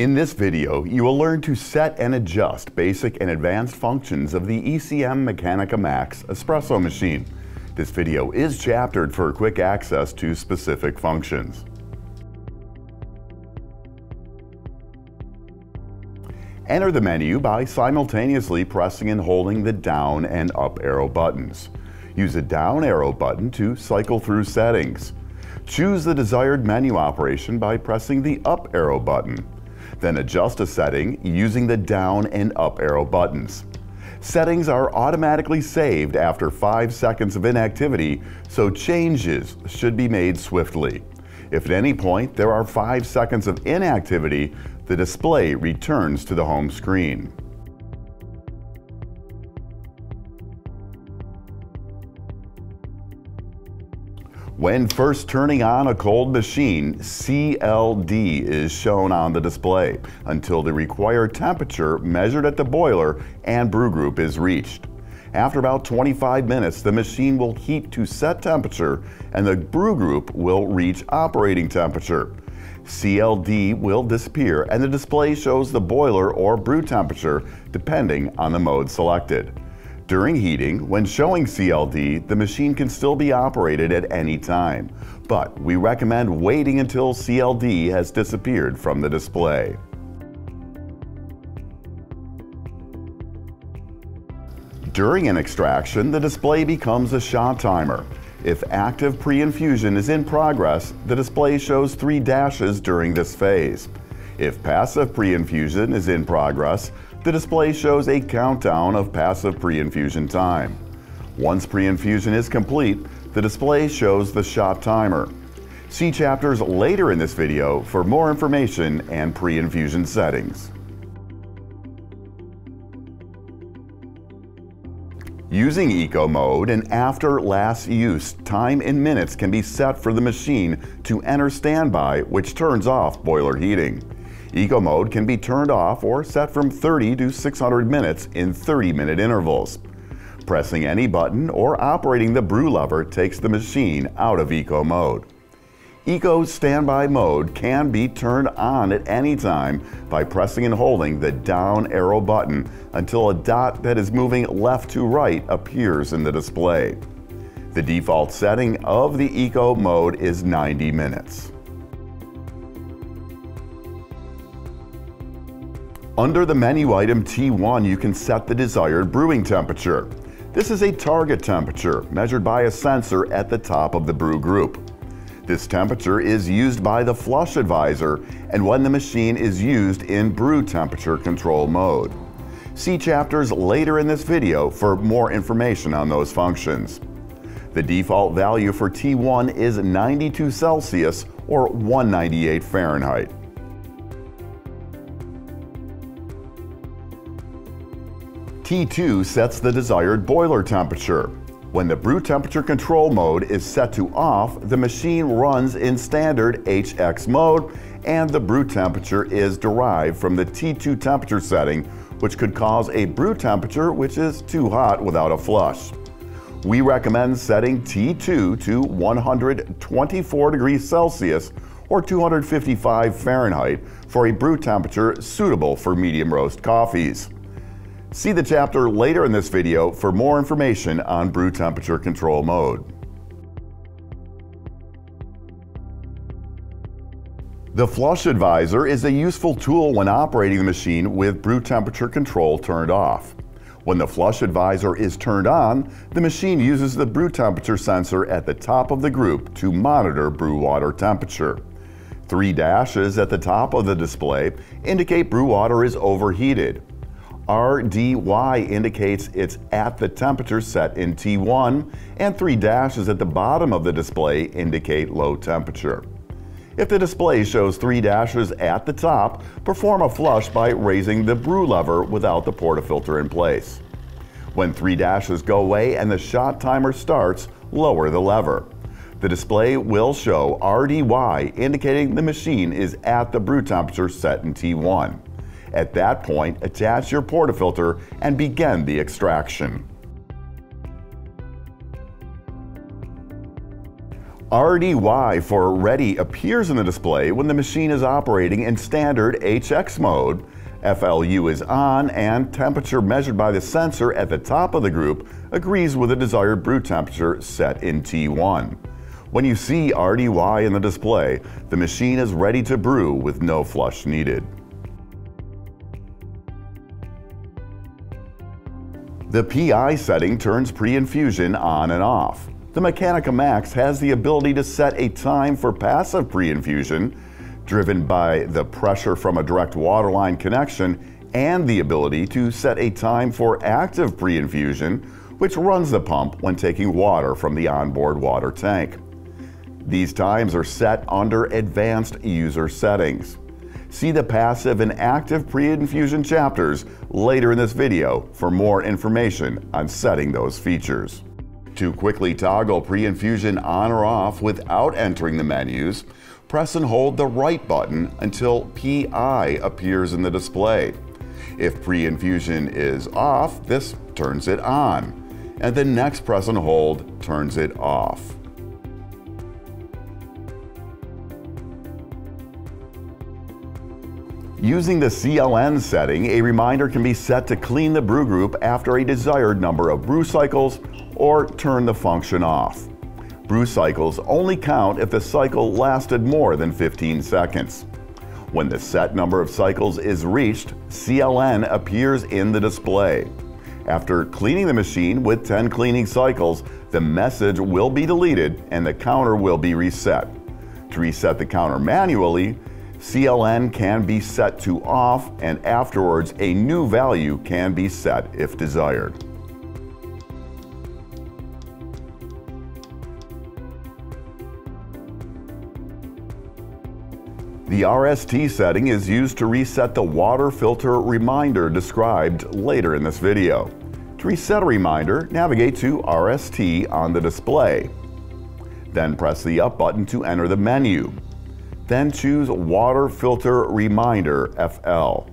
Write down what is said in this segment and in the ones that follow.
In this video, you will learn to set and adjust basic and advanced functions of the ECM Mechanika Max espresso machine. This video is chaptered for quick access to specific functions. Enter the menu by simultaneously pressing and holding the down and up arrow buttons. Use the down arrow button to cycle through settings. Choose the desired menu operation by pressing the up arrow button. Then adjust a setting using the down and up arrow buttons. Settings are automatically saved after 5 seconds of inactivity, so changes should be made swiftly. If at any point there are 5 seconds of inactivity, the display returns to the home screen. When first turning on a cold machine, CLD is shown on the display until the required temperature measured at the boiler and brew group is reached. After about 25 minutes, the machine will heat to set temperature and the brew group will reach operating temperature. CLD will disappear and the display shows the boiler or brew temperature depending on the mode selected. During heating, when showing CLD, the machine can still be operated at any time, but we recommend waiting until CLD has disappeared from the display. During an extraction, the display becomes a shot timer. If active pre-infusion is in progress, the display shows three dashes during this phase. If passive pre-infusion is in progress, the display shows a countdown of passive pre-infusion time. Once pre-infusion is complete, the display shows the shot timer. See chapters later in this video for more information and pre-infusion settings. Using Eco Mode and after last use, time in minutes can be set for the machine to enter standby, which turns off boiler heating. Eco Mode can be turned off or set from 30 to 600 minutes in 30 minute intervals. Pressing any button or operating the brew lever takes the machine out of Eco Mode. Eco Standby Mode can be turned on at any time by pressing and holding the down arrow button until a dot that is moving left to right appears in the display. The default setting of the Eco Mode is 90 minutes. Under the menu item T1, you can set the desired brewing temperature. This is a target temperature measured by a sensor at the top of the brew group. This temperature is used by the flush advisor and when the machine is used in brew temperature control mode. See chapters later in this video for more information on those functions. The default value for T1 is 92 Celsius or 198 Fahrenheit. T2 sets the desired boiler temperature. When the brew temperature control mode is set to off, the machine runs in standard HX mode and the brew temperature is derived from the T2 temperature setting, which could cause a brew temperature which is too hot without a flush. We recommend setting T2 to 124 degrees Celsius or 255 Fahrenheit for a brew temperature suitable for medium roast coffees. See the chapter later in this video for more information on brew temperature control mode. The flush advisor is a useful tool when operating the machine with brew temperature control turned off. When the flush advisor is turned on, the machine uses the brew temperature sensor at the top of the group to monitor brew water temperature. Three dashes at the top of the display indicate brew water is overheated. RDY indicates it's at the temperature set in T1, and three dashes at the bottom of the display indicate low temperature. If the display shows three dashes at the top, perform a flush by raising the brew lever without the portafilter in place. When three dashes go away and the shot timer starts, lower the lever. The display will show RDY indicating the machine is at the brew temperature set in T1. At that point, attach your portafilter and begin the extraction. RDY for ready appears in the display when the machine is operating in standard HX mode, FLU is on, and temperature measured by the sensor at the top of the group agrees with the desired brew temperature set in T1. When you see RDY in the display, the machine is ready to brew with no flush needed. The PI setting turns pre-infusion on and off. The Mechanika Max has the ability to set a time for passive pre-infusion, driven by the pressure from a direct waterline connection, and the ability to set a time for active pre-infusion, which runs the pump when taking water from the onboard water tank. These times are set under advanced user settings. See the passive and active pre-infusion chapters later in this video for more information on setting those features. To quickly toggle pre-infusion on or off without entering the menus, press and hold the right button until PI appears in the display. If pre-infusion is off, this turns it on, and the next press and hold turns it off. Using the CLN setting, a reminder can be set to clean the brew group after a desired number of brew cycles or turn the function off. Brew cycles only count if the cycle lasted more than 15 seconds. When the set number of cycles is reached, CLN appears in the display. After cleaning the machine with 10 cleaning cycles, the message will be deleted and the counter will be reset. To reset the counter manually, CLN can be set to off and afterwards a new value can be set if desired. The RST setting is used to reset the water filter reminder described later in this video. To reset a reminder, navigate to RST on the display. Then press the up button to enter the menu. Then choose Water Filter Reminder FL.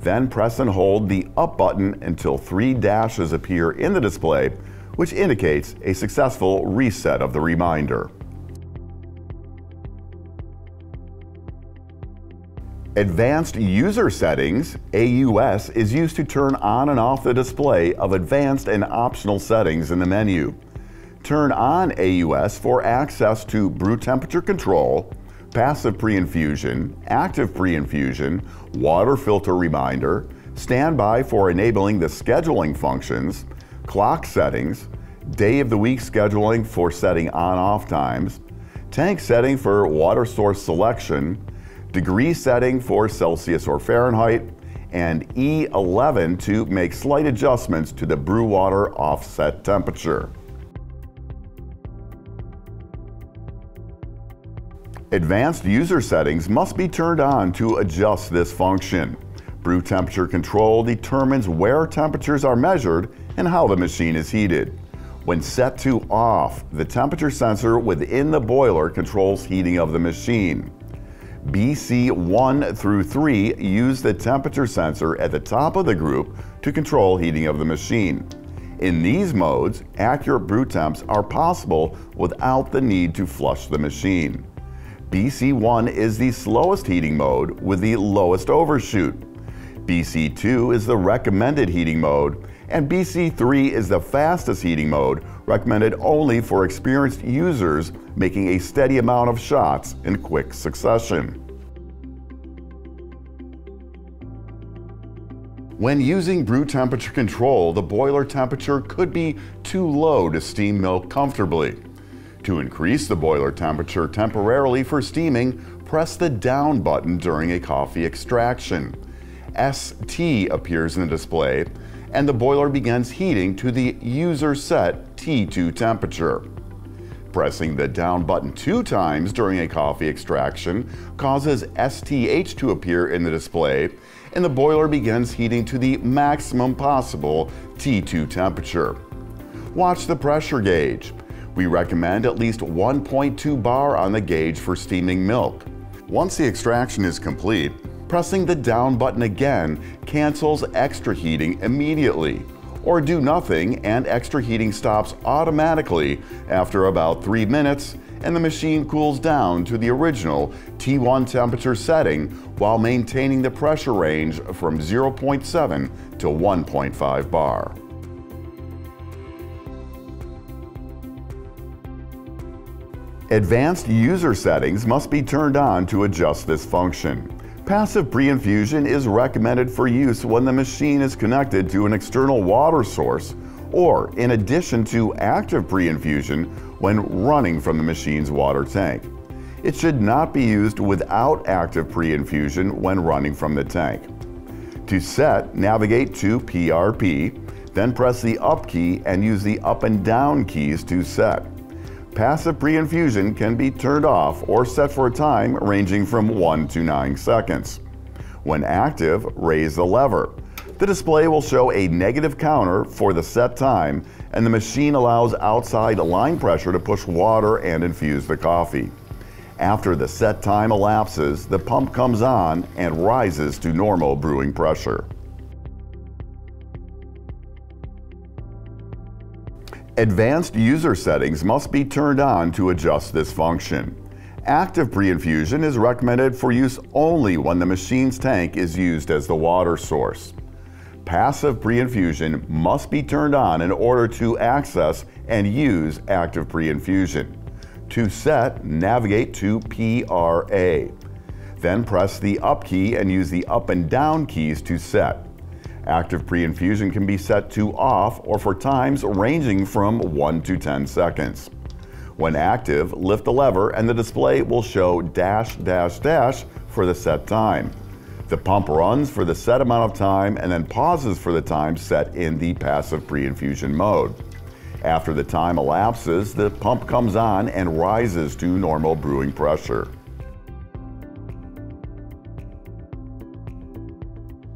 Then press and hold the up button until three dashes appear in the display, which indicates a successful reset of the reminder. Advanced User Settings, AUS, is used to turn on and off the display of advanced and optional settings in the menu. Turn on AUS for access to brew temperature control, passive pre-infusion, active pre-infusion, water filter reminder, standby for enabling the scheduling functions, clock settings, day of the week scheduling for setting on-off times, tank setting for water source selection, degree setting for Celsius or Fahrenheit, and E11 to make slight adjustments to the brew water offset temperature. Advanced user settings must be turned on to adjust this function. Brew temperature control determines where temperatures are measured and how the machine is heated. When set to off, the temperature sensor within the boiler controls heating of the machine. BC 1 through 3 use the temperature sensor at the top of the group to control heating of the machine. In these modes, accurate brew temps are possible without the need to flush the machine. BC1 is the slowest heating mode with the lowest overshoot. BC2 is the recommended heating mode, and BC3 is the fastest heating mode, recommended only for experienced users making a steady amount of shots in quick succession. When using brew temperature control, the boiler temperature could be too low to steam milk comfortably. To increase the boiler temperature temporarily for steaming, press the down button during a coffee extraction. ST appears in the display, and the boiler begins heating to the user set T2 temperature. Pressing the down button two times during a coffee extraction causes STH to appear in the display, and the boiler begins heating to the maximum possible T2 temperature. Watch the pressure gauge. We recommend at least 1.2 bar on the gauge for steaming milk. Once the extraction is complete, pressing the down button again cancels extra heating immediately, or do nothing and extra heating stops automatically after about 3 minutes and the machine cools down to the original T1 temperature setting while maintaining the pressure range from 0.7 to 1.5 bar. Advanced user settings must be turned on to adjust this function. Passive pre-infusion is recommended for use when the machine is connected to an external water source or in addition to active pre-infusion when running from the machine's water tank. It should not be used without active pre-infusion when running from the tank. To set, navigate to PRP, then press the up key and use the up and down keys to set. Passive pre-infusion can be turned off or set for a time ranging from 1 to 9 seconds. When active, raise the lever. The display will show a negative counter for the set time and the machine allows outside line pressure to push water and infuse the coffee. After the set time elapses, the pump comes on and rises to normal brewing pressure. Advanced user settings must be turned on to adjust this function. Active pre-infusion is recommended for use only when the machine's tank is used as the water source. Passive pre-infusion must be turned on in order to access and use active pre-infusion. To set, navigate to PRA. Then press the up key and use the up and down keys to set. Active pre-infusion can be set to off or for times ranging from 1 to 10 seconds. When active, lift the lever and the display will show dash dash dash for the set time. The pump runs for the set amount of time and then pauses for the time set in the passive pre-infusion mode. After the time elapses, the pump comes on and rises to normal brewing pressure.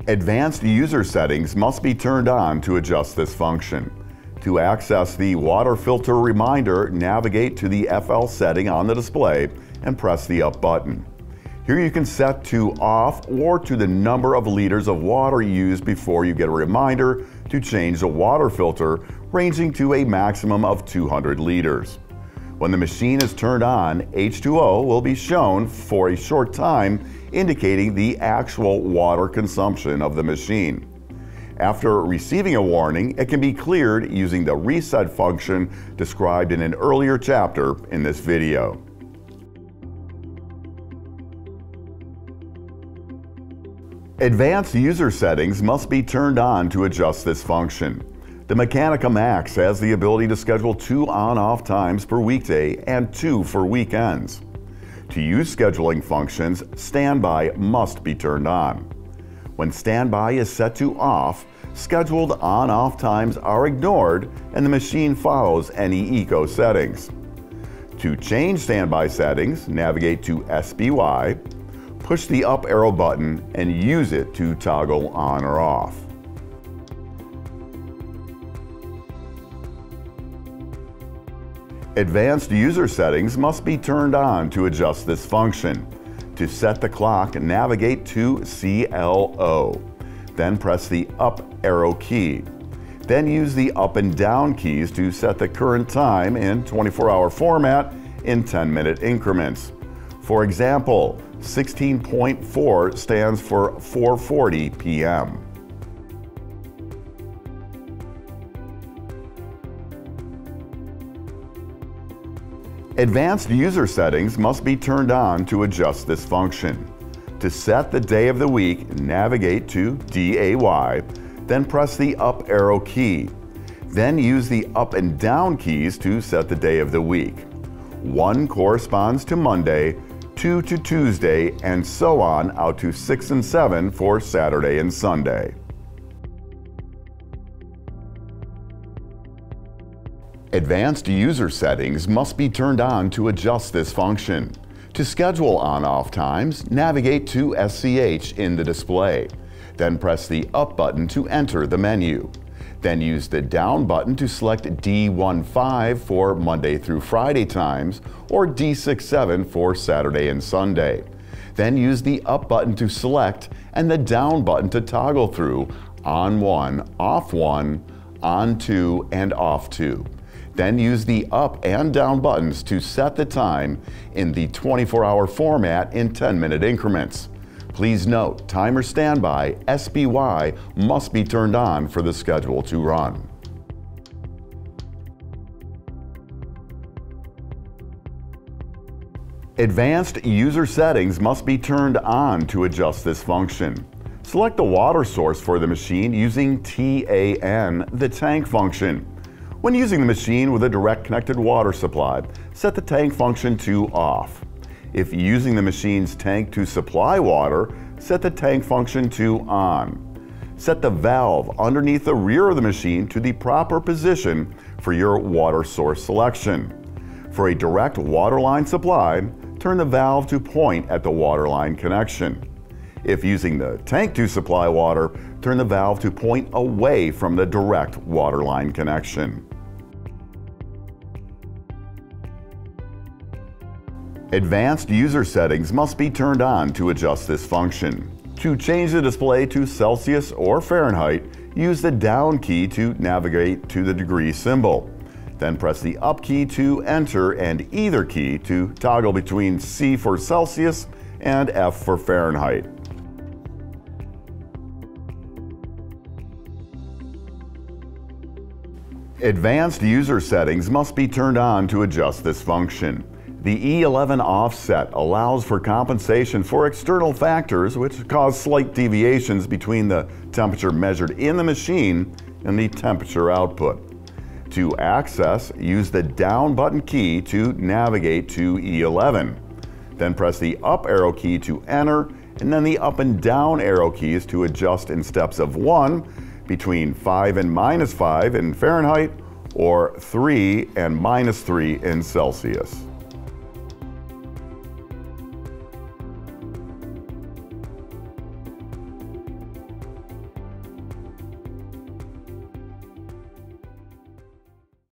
Advanced user settings must be turned on to adjust this function. To access the water filter reminder, navigate to the FL setting on the display and press the up button. Here you can set to off or to the number of liters of water used before you get a reminder to change the water filter ranging to a maximum of 200 liters. When the machine is turned on, H2O will be shown for a short time indicating the actual water consumption of the machine. After receiving a warning, it can be cleared using the reset function described in an earlier chapter in this video. Advanced user settings must be turned on to adjust this function. The Mechanika Max has the ability to schedule two on-off times per weekday and two for weekends. To use scheduling functions, standby must be turned on. When standby is set to off, scheduled on-off times are ignored and the machine follows any eco settings. To change standby settings, navigate to SBY, push the up arrow button and use it to toggle on or off. Advanced user settings must be turned on to adjust this function. To set the clock, navigate to CLO. Then press the up arrow key. Then use the up and down keys to set the current time in 24-hour format in 10-minute increments. For example, 16.4 stands for 4.40 p.m. Advanced user settings must be turned on to adjust this function. To set the day of the week, navigate to DAY, then press the up arrow key. Then use the up and down keys to set the day of the week. One corresponds to Monday, two to Tuesday, and so on out to six and seven for Saturday and Sunday. Advanced user settings must be turned on to adjust this function. To schedule on-off times, navigate to SCH in the display. Then press the up button to enter the menu. Then use the down button to select D15 for Monday through Friday times or D67 for Saturday and Sunday. Then use the up button to select and the down button to toggle through on 1, off 1, on 2, and off 2. Then use the up and down buttons to set the time in the 24-hour format in 10-minute increments. Please note, timer standby, SBY, must be turned on for the schedule to run. Advanced user settings must be turned on to adjust this function. Select the water source for the machine using TAN, the tank function. When using the machine with a direct connected water supply, set the tank function to off. If using the machine's tank to supply water, set the tank function to on. Set the valve underneath the rear of the machine to the proper position for your water source selection. For a direct waterline supply, turn the valve to point at the waterline connection. If using the tank to supply water, turn the valve to point away from the direct waterline connection. Advanced user settings must be turned on to adjust this function. To change the display to Celsius or Fahrenheit, use the down key to navigate to the degree symbol. Then press the up key to enter and either key to toggle between C for Celsius and F for Fahrenheit. Advanced user settings must be turned on to adjust this function. The E11 offset allows for compensation for external factors which cause slight deviations between the temperature measured in the machine and the temperature output. To access, use the down button key to navigate to E11. Then press the up arrow key to enter, and then the up and down arrow keys to adjust in steps of 1 between 5 and minus 5 in Fahrenheit or 3 and minus 3 in Celsius.